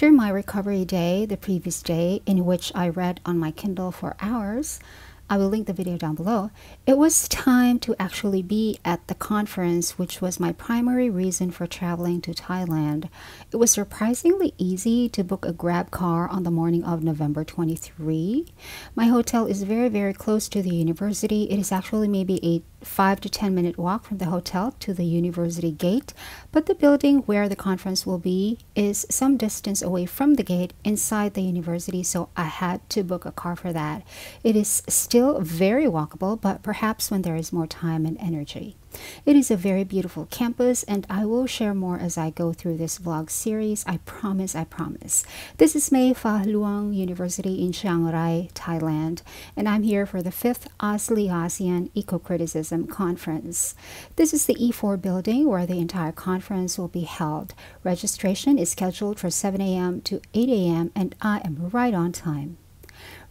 After my recovery day, the previous day, in which I read on my Kindle for hours, I will link the video down below. It was time to actually be at the conference, which was my primary reason for traveling to Thailand. It was surprisingly easy to book a grab car on the morning of November 23. My hotel is very, very close to the university. It is actually maybe a 5 to 10 minute walk from the hotel to the university gate, but the building where the conference will be is some distance away from the gate inside the university, so I had to book a car for that. It is still very walkable, but perhaps when there is more time and energy. It is a very beautiful campus, and I will share more as I go through this vlog series. I promise, I promise. This is Mae Fah Luang University in Chiang Rai, Thailand, and I'm here for the 5th ASEAN ASEAN Eco-Criticism Conference. This is the E4 building where the entire conference will be held. Registration is scheduled for 7 a.m. to 8 a.m., and I am right on time.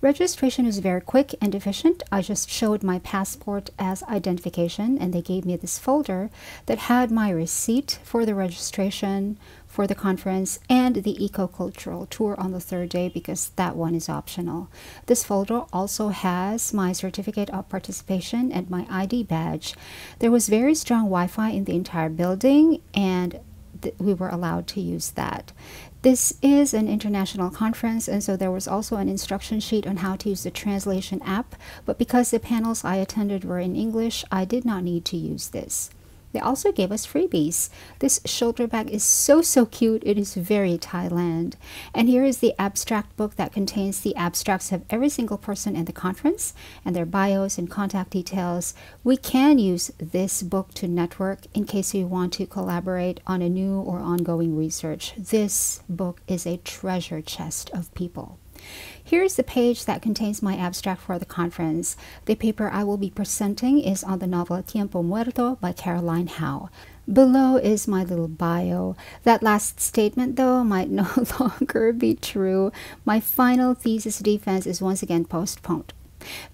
Registration is very quick and efficient. I just showed my passport as identification and they gave me this folder that had my receipt for the registration for the conference and the eco-cultural tour on the third day because that one is optional. This folder also has my certificate of participation and my ID badge. There was very strong Wi-Fi in the entire building and we were allowed to use that. This is an international conference, and so there was also an instruction sheet on how to use the translation app, but because the panels I attended were in English, I did not need to use this. They also gave us freebies. This shoulder bag is so, so cute. It is very Thailand. And here is the abstract book that contains the abstracts of every single person in the conference and their bios and contact details. We can use this book to network in case we want to collaborate on a new or ongoing research. This book is a treasure chest of people. Here's the page that contains my abstract for the conference. The paper I will be presenting is on the novel Tiempo Muerto by Caroline Hau. Below is my little bio. That last statement, though, might no longer be true. My final thesis defense is once again postponed.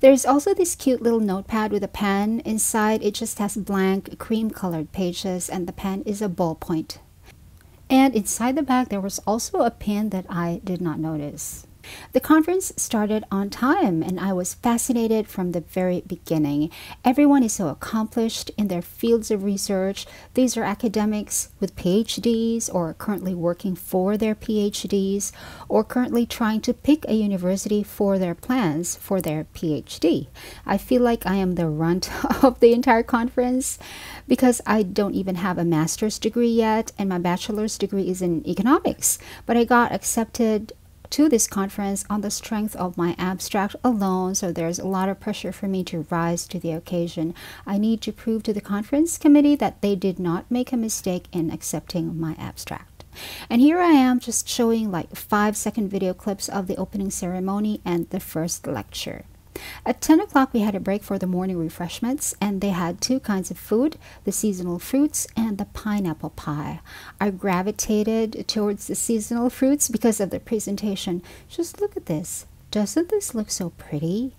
There's also this cute little notepad with a pen. Inside, it just has blank cream colored pages, and the pen is a ballpoint. And inside the bag, there was also a pin that I did not notice. The conference started on time and I was fascinated from the very beginning. Everyone is so accomplished in their fields of research. These are academics with PhDs or currently working for their PhDs or currently trying to pick a university for their plans for their PhD. I feel like I am the runt of the entire conference because I don't even have a master's degree yet and my bachelor's degree is in economics, but I got accepted to this conference on the strength of my abstract alone, so there's a lot of pressure for me to rise to the occasion. I need to prove to the conference committee that they did not make a mistake in accepting my abstract. And here I am just showing like five second video clips of the opening ceremony and the first lecture. At 10 o'clock, we had a break for the morning refreshments, and they had two kinds of food the seasonal fruits and the pineapple pie. I gravitated towards the seasonal fruits because of the presentation. Just look at this. Doesn't this look so pretty?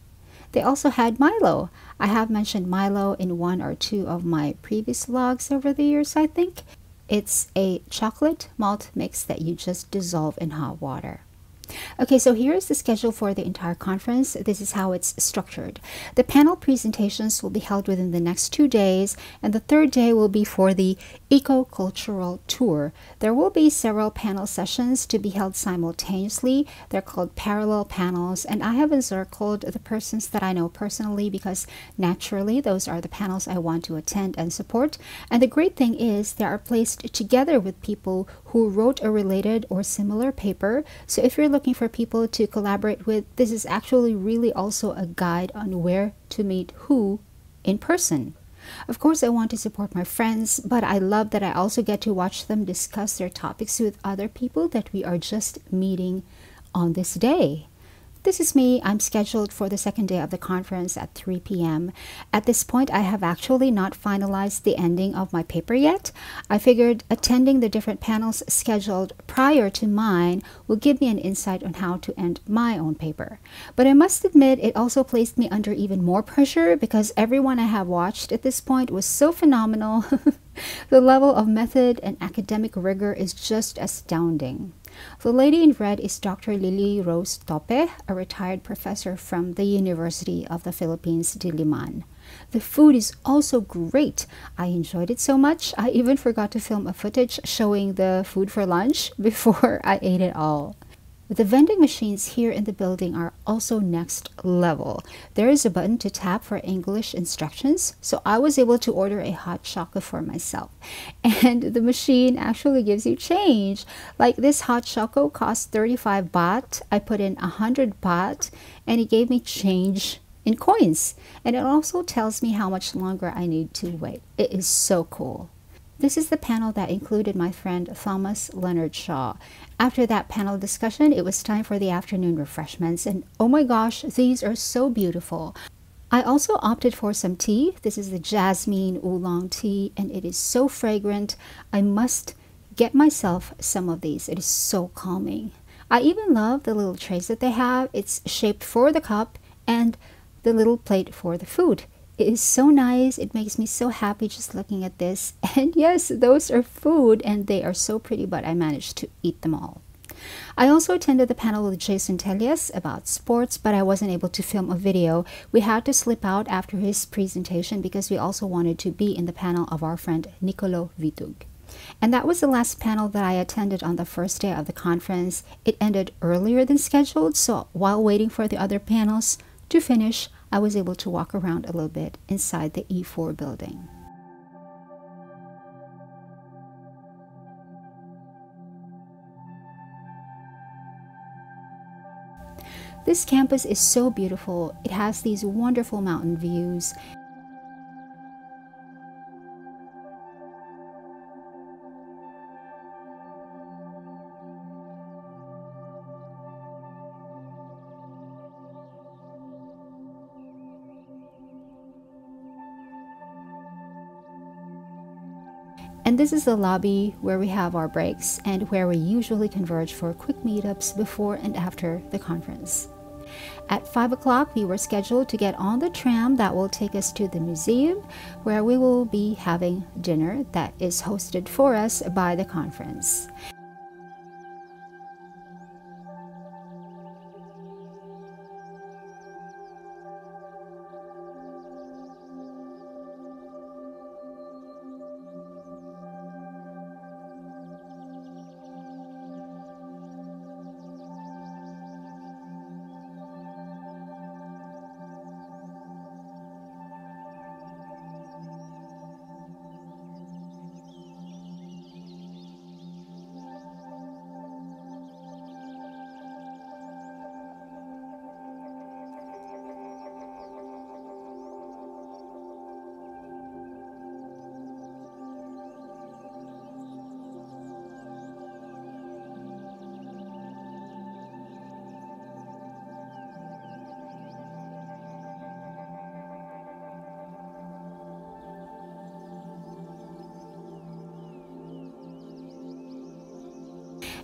They also had Milo. I have mentioned Milo in one or two of my previous vlogs over the years, I think. It's a chocolate malt mix that you just dissolve in hot water. Okay, so here is the schedule for the entire conference. This is how it's structured. The panel presentations will be held within the next two days, and the third day will be for the eco-cultural tour. There will be several panel sessions to be held simultaneously. They're called parallel panels, and I have encircled the persons that I know personally because naturally those are the panels I want to attend and support. And the great thing is they are placed together with people who wrote a related or similar paper. So if you're looking for people to collaborate with, this is actually really also a guide on where to meet who in person. Of course, I want to support my friends, but I love that I also get to watch them discuss their topics with other people that we are just meeting on this day. This is me. I'm scheduled for the second day of the conference at 3 p.m. At this point, I have actually not finalized the ending of my paper yet. I figured attending the different panels scheduled prior to mine will give me an insight on how to end my own paper. But I must admit, it also placed me under even more pressure because everyone I have watched at this point was so phenomenal. the level of method and academic rigor is just astounding. The lady in red is Dr. Lily Rose Tope, a retired professor from the University of the Philippines, Diliman. The food is also great. I enjoyed it so much, I even forgot to film a footage showing the food for lunch before I ate it all. The vending machines here in the building are also next level. There is a button to tap for English instructions, so I was able to order a hot chocolate for myself. And the machine actually gives you change. Like this hot chocolate cost 35 baht. I put in 100 baht and it gave me change in coins. And it also tells me how much longer I need to wait. It is so cool. This is the panel that included my friend Thomas Leonard Shaw. After that panel discussion, it was time for the afternoon refreshments, and oh my gosh, these are so beautiful. I also opted for some tea. This is the jasmine oolong tea, and it is so fragrant. I must get myself some of these. It is so calming. I even love the little trays that they have. It's shaped for the cup and the little plate for the food. It is so nice. It makes me so happy just looking at this. And yes, those are food and they are so pretty, but I managed to eat them all. I also attended the panel with Jason Telias about sports, but I wasn't able to film a video. We had to slip out after his presentation because we also wanted to be in the panel of our friend Nicolo Vitug. And that was the last panel that I attended on the first day of the conference. It ended earlier than scheduled, so while waiting for the other panels to finish, I was able to walk around a little bit inside the E4 building. This campus is so beautiful. It has these wonderful mountain views And this is the lobby where we have our breaks and where we usually converge for quick meetups before and after the conference. At 5 o'clock, we were scheduled to get on the tram that will take us to the museum, where we will be having dinner that is hosted for us by the conference.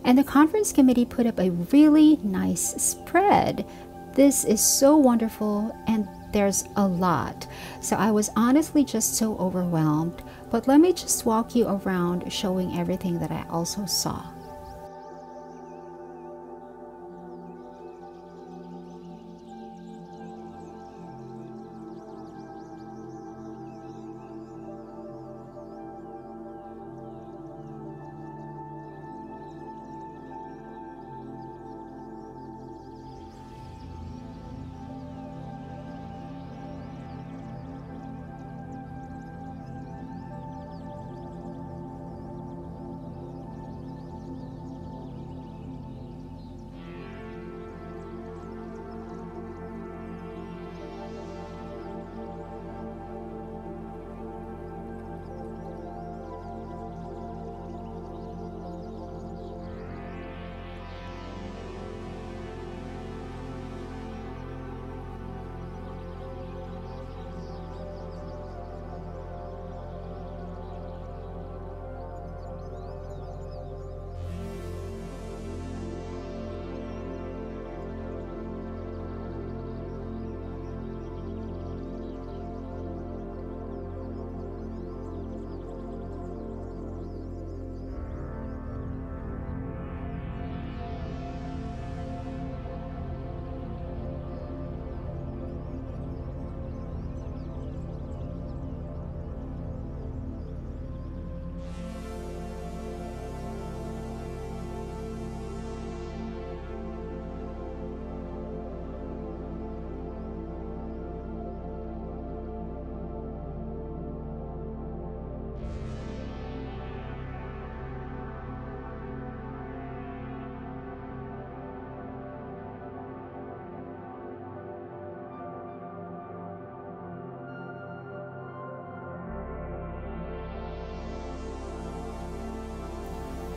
And the conference committee put up a really nice spread. This is so wonderful and there's a lot. So I was honestly just so overwhelmed. But let me just walk you around showing everything that I also saw.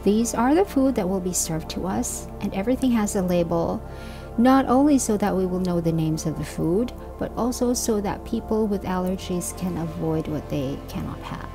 These are the food that will be served to us, and everything has a label, not only so that we will know the names of the food, but also so that people with allergies can avoid what they cannot have.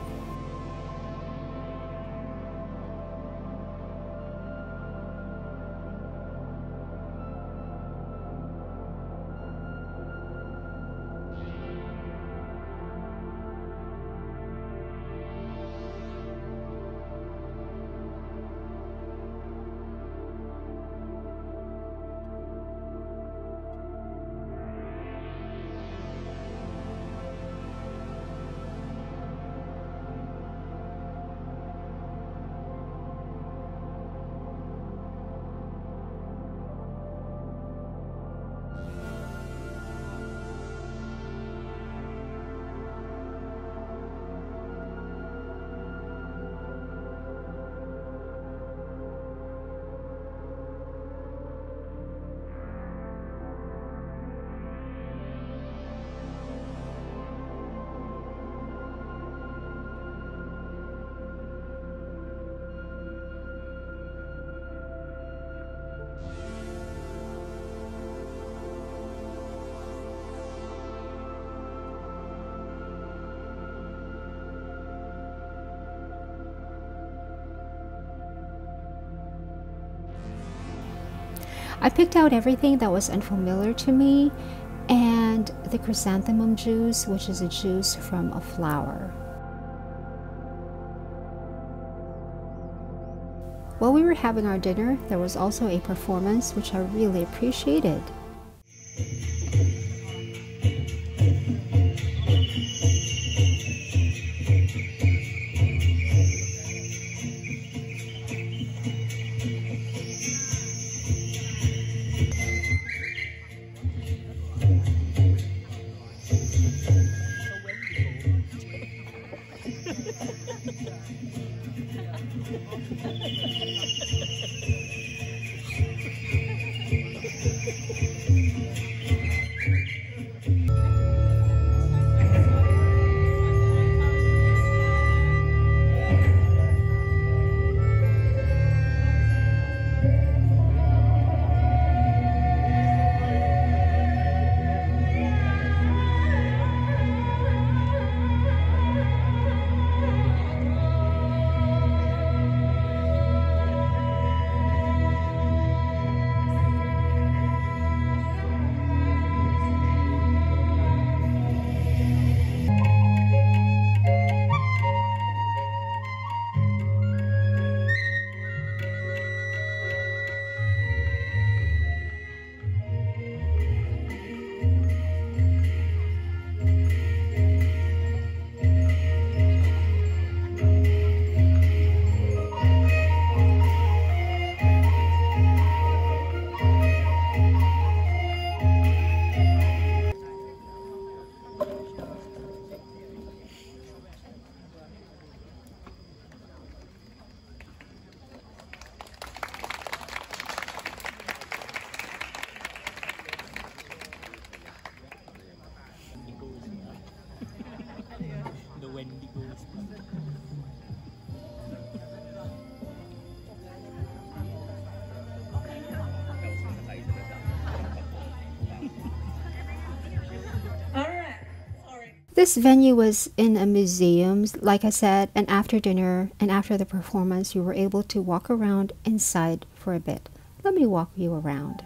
I picked out everything that was unfamiliar to me and the chrysanthemum juice, which is a juice from a flower. While we were having our dinner, there was also a performance which I really appreciated. This venue was in a museum, like I said, and after dinner and after the performance, you were able to walk around inside for a bit. Let me walk you around.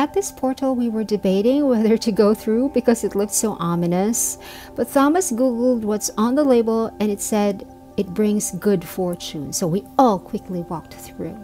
At this portal, we were debating whether to go through because it looked so ominous. But Thomas Googled what's on the label and it said it brings good fortune. So we all quickly walked through.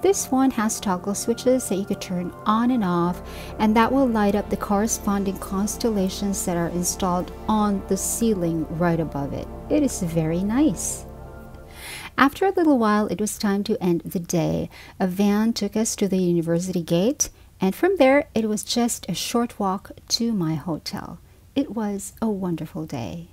This one has toggle switches that you could turn on and off and that will light up the corresponding constellations that are installed on the ceiling right above it. It is very nice. After a little while, it was time to end the day. A van took us to the university gate and from there it was just a short walk to my hotel. It was a wonderful day.